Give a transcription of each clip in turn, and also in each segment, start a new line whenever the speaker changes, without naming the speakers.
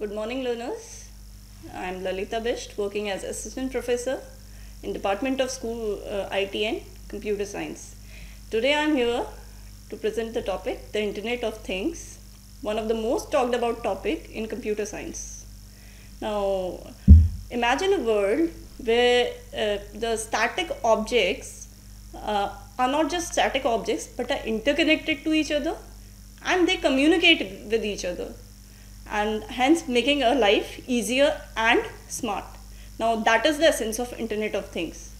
Good morning, learners. I am Lalita Bisht, working as assistant professor in Department of School uh, IT and Computer Science. Today I am here to present the topic the Internet of Things, one of the most talked about topic in computer science. Now, imagine a world where uh, the static objects uh, are not just static objects but are interconnected to each other and they communicate with each other and hence making our life easier and smart. Now that is the essence of Internet of Things.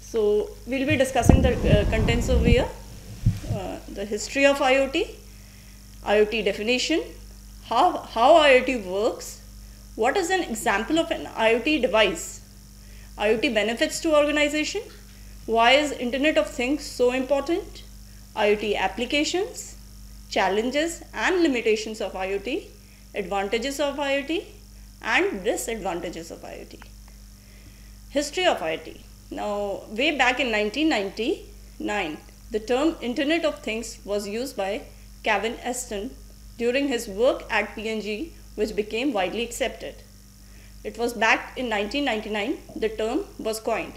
So we'll be discussing the uh, contents over here, uh, the history of IoT, IoT definition, how, how IoT works, what is an example of an IoT device, IoT benefits to organization, why is Internet of Things so important, IoT applications, challenges and limitations of IoT, advantages of IoT and disadvantages of IoT. History of IoT. Now, way back in 1999, the term Internet of Things was used by Kevin Ashton during his work at P&G, which became widely accepted. It was back in 1999 the term was coined.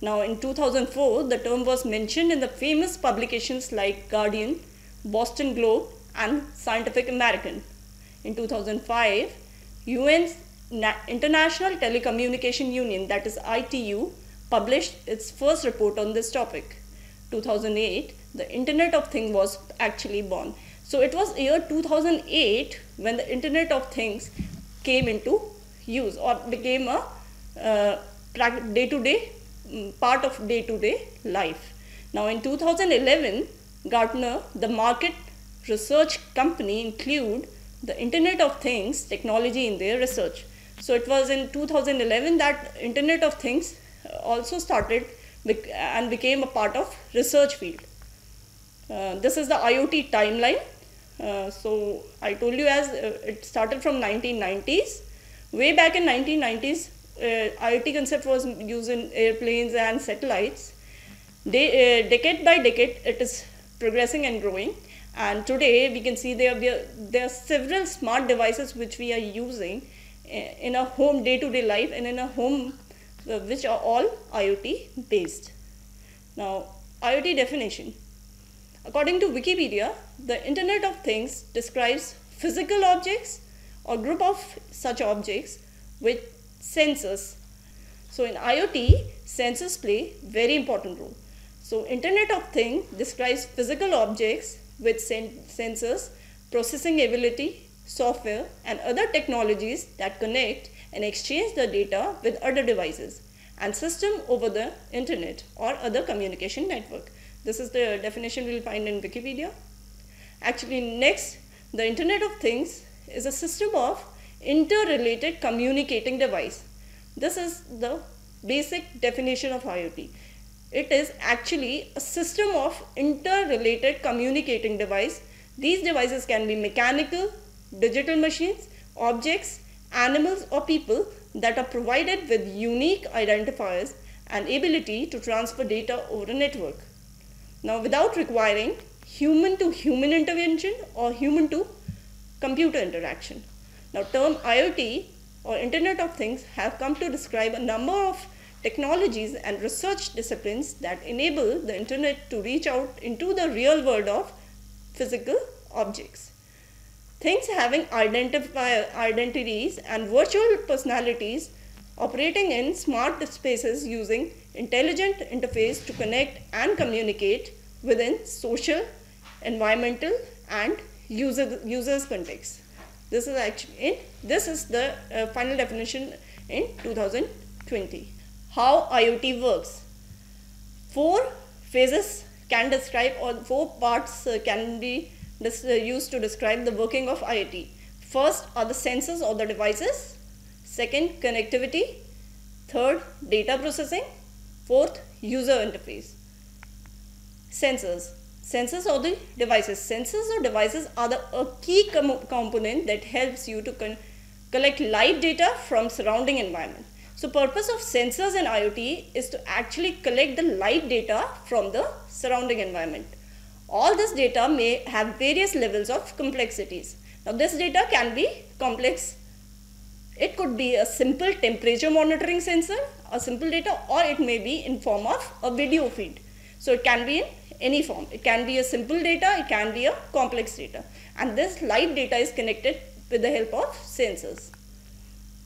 Now, in 2004, the term was mentioned in the famous publications like Guardian, Boston Globe, and Scientific American. In 2005, UN's International Telecommunication Union, that is ITU, published its first report on this topic. 2008, the Internet of Things was actually born. So it was year 2008 when the Internet of Things came into use or became a uh, day-to-day mm, part of day-to-day -day life. Now in 2011, Gartner, the market research company, include the Internet of Things technology in their research. So it was in 2011 that Internet of Things also started and became a part of research field. Uh, this is the IoT timeline. Uh, so I told you as uh, it started from 1990s. Way back in 1990s, uh, IoT concept was used in airplanes and satellites. De uh, decade by decade, it is progressing and growing. And today we can see there, are, there are several smart devices which we are using eh, in our home day-to-day -day life and in a home uh, which are all IoT based. Now IoT definition. According to Wikipedia, the Internet of Things describes physical objects or group of such objects with sensors. So in IoT, sensors play very important role. So Internet of Things describes physical objects with sen sensors, processing ability, software and other technologies that connect and exchange the data with other devices and system over the internet or other communication network. This is the definition we'll find in Wikipedia. Actually next, the Internet of Things is a system of interrelated communicating device. This is the basic definition of IoT. It is actually a system of interrelated communicating device. These devices can be mechanical, digital machines, objects, animals or people that are provided with unique identifiers and ability to transfer data over a network. Now without requiring human to human intervention or human to computer interaction. Now term IoT or Internet of Things have come to describe a number of technologies and research disciplines that enable the internet to reach out into the real world of physical objects. Things having identities and virtual personalities operating in smart spaces using intelligent interface to connect and communicate within social, environmental and user, users context. This is actually in, this is the uh, final definition in 2020 how IoT works. Four phases can describe or four parts uh, can be uh, used to describe the working of IoT. First are the sensors or the devices. Second, connectivity. Third, data processing. Fourth, user interface. Sensors. Sensors or the devices. Sensors or devices are the a key com component that helps you to collect live data from surrounding environment. So purpose of sensors in IoT is to actually collect the live data from the surrounding environment. All this data may have various levels of complexities. Now this data can be complex It could be a simple temperature monitoring sensor, a simple data, or it may be in form of a video feed. So it can be in any form. It can be a simple data, it can be a complex data. And this live data is connected with the help of sensors.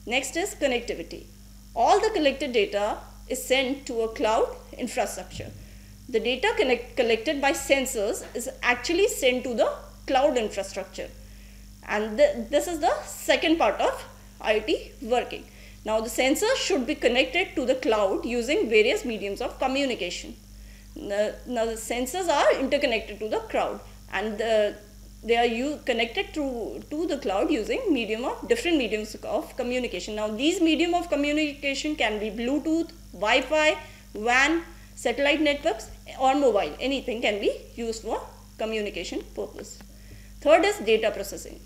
Next is connectivity. All the collected data is sent to a cloud infrastructure. The data connect, collected by sensors is actually sent to the cloud infrastructure. And th this is the second part of IoT working. Now the sensors should be connected to the cloud using various mediums of communication. Now, now the sensors are interconnected to the cloud and the, they are connected to, to the cloud using medium of different mediums of communication. Now these medium of communication can be Bluetooth, Wi-Fi, WAN, satellite networks or mobile. Anything can be used for communication purpose. Third is data processing.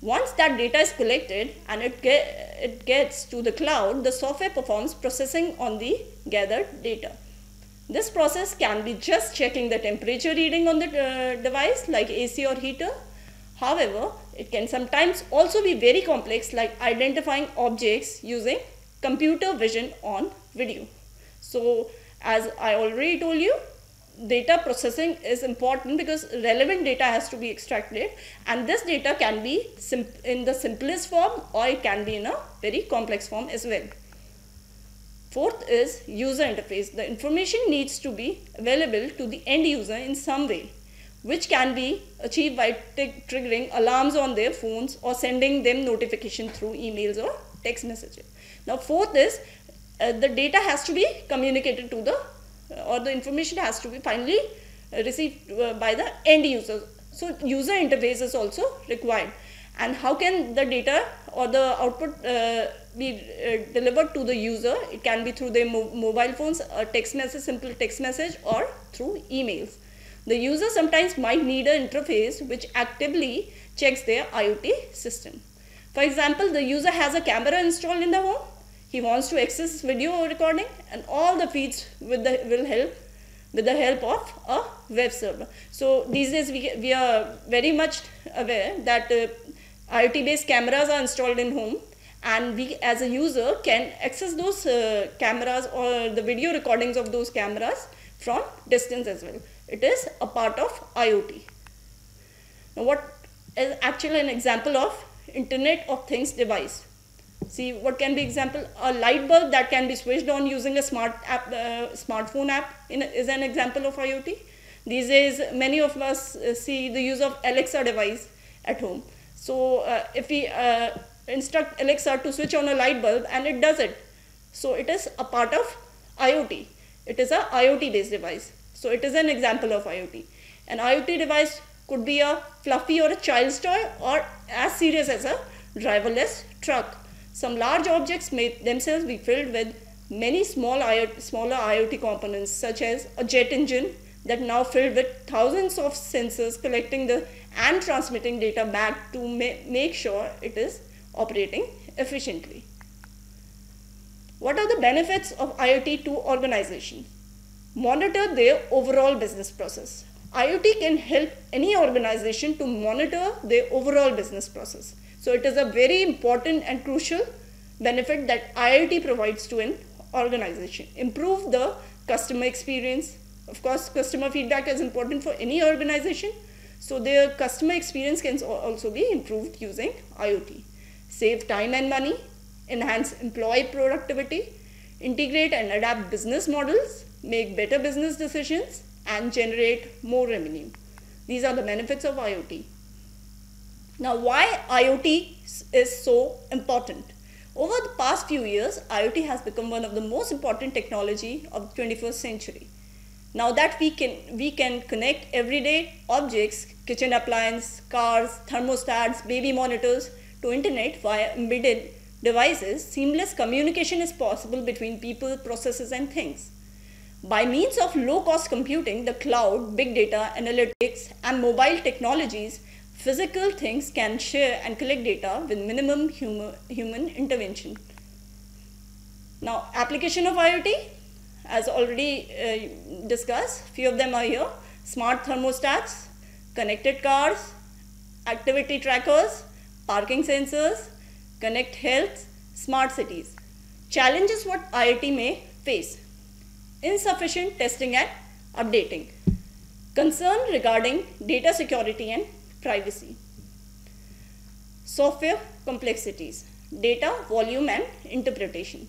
Once that data is collected and it, get, it gets to the cloud, the software performs processing on the gathered data. This process can be just checking the temperature reading on the uh, device like AC or heater. However, it can sometimes also be very complex like identifying objects using computer vision on video. So as I already told you, data processing is important because relevant data has to be extracted and this data can be in the simplest form or it can be in a very complex form as well. Fourth is user interface. The information needs to be available to the end user in some way which can be achieved by triggering alarms on their phones or sending them notification through emails or text messages. Now fourth is uh, the data has to be communicated to the or the information has to be finally received uh, by the end user. So user interface is also required. And how can the data or the output uh, be uh, delivered to the user? It can be through their mo mobile phones, a text message, simple text message or through emails. The user sometimes might need an interface which actively checks their IoT system. For example, the user has a camera installed in the home he wants to access video recording and all the feeds with the, will help with the help of a web server. So these days we, we are very much aware that uh, IoT based cameras are installed in home and we as a user can access those uh, cameras or the video recordings of those cameras from distance as well. It is a part of IoT. Now what is actually an example of Internet of Things device? See what can be example a light bulb that can be switched on using a smart app, uh, smartphone app in, is an example of IoT. These days many of us uh, see the use of Alexa device at home. So uh, if we uh, instruct Alexa to switch on a light bulb and it does it. So it is a part of IoT. It is a IoT based device. So it is an example of IoT. An IoT device could be a fluffy or a child's toy or as serious as a driverless truck. Some large objects may themselves be filled with many small IoT, smaller IoT components such as a jet engine that now filled with thousands of sensors collecting the and transmitting data back to ma make sure it is operating efficiently. What are the benefits of IoT to organizations? Monitor their overall business process. IoT can help any organization to monitor their overall business process. So it is a very important and crucial benefit that IoT provides to an organization. Improve the customer experience. Of course, customer feedback is important for any organization. So their customer experience can also be improved using IoT. Save time and money, enhance employee productivity, integrate and adapt business models, make better business decisions, and generate more revenue. These are the benefits of IoT. Now, why IoT is so important? Over the past few years, IoT has become one of the most important technology of the 21st century. Now that we can, we can connect everyday objects, kitchen appliances, cars, thermostats, baby monitors to internet via embedded devices, seamless communication is possible between people, processes and things. By means of low-cost computing, the cloud, big data, analytics and mobile technologies, Physical things can share and collect data with minimum human, human intervention. Now, application of IoT, as already uh, discussed, few of them are here. Smart thermostats, connected cars, activity trackers, parking sensors, connect health, Smart cities. Challenges what IoT may face. Insufficient testing and updating. Concern regarding data security and privacy. Software complexities. Data volume and interpretation.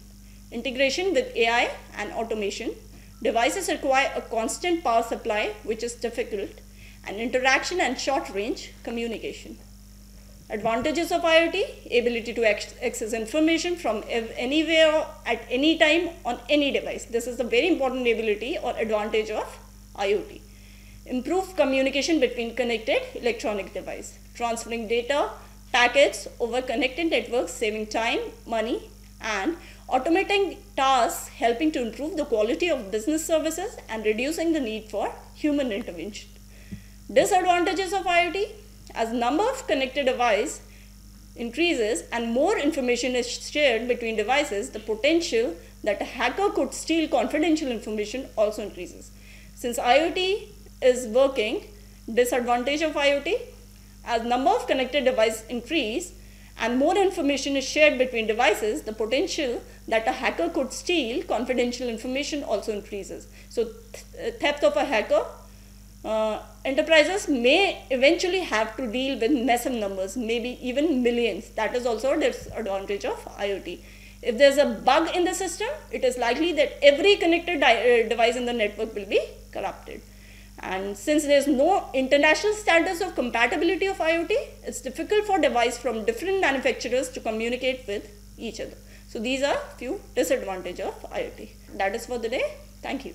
Integration with AI and automation. Devices require a constant power supply which is difficult and interaction and short range communication. Advantages of IoT, ability to access information from anywhere at any time on any device. This is a very important ability or advantage of IoT. Improved communication between connected electronic device. Transferring data, packets over connected networks, saving time, money, and automating tasks helping to improve the quality of business services and reducing the need for human intervention. Disadvantages of IoT as number of connected devices increases and more information is shared between devices, the potential that a hacker could steal confidential information also increases. Since IoT is working, disadvantage of IoT, as number of connected devices increase and more information is shared between devices, the potential that a hacker could steal confidential information also increases. So th theft of a hacker uh, enterprises may eventually have to deal with massive numbers, maybe even millions. That is also a disadvantage of IoT. If there's a bug in the system, it is likely that every connected uh, device in the network will be corrupted. And since there's no international standards of compatibility of IoT, it's difficult for devices from different manufacturers to communicate with each other. So these are few disadvantages of IoT. That is for the day. Thank you.